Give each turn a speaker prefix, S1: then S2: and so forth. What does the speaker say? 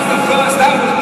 S1: Estamos no fã,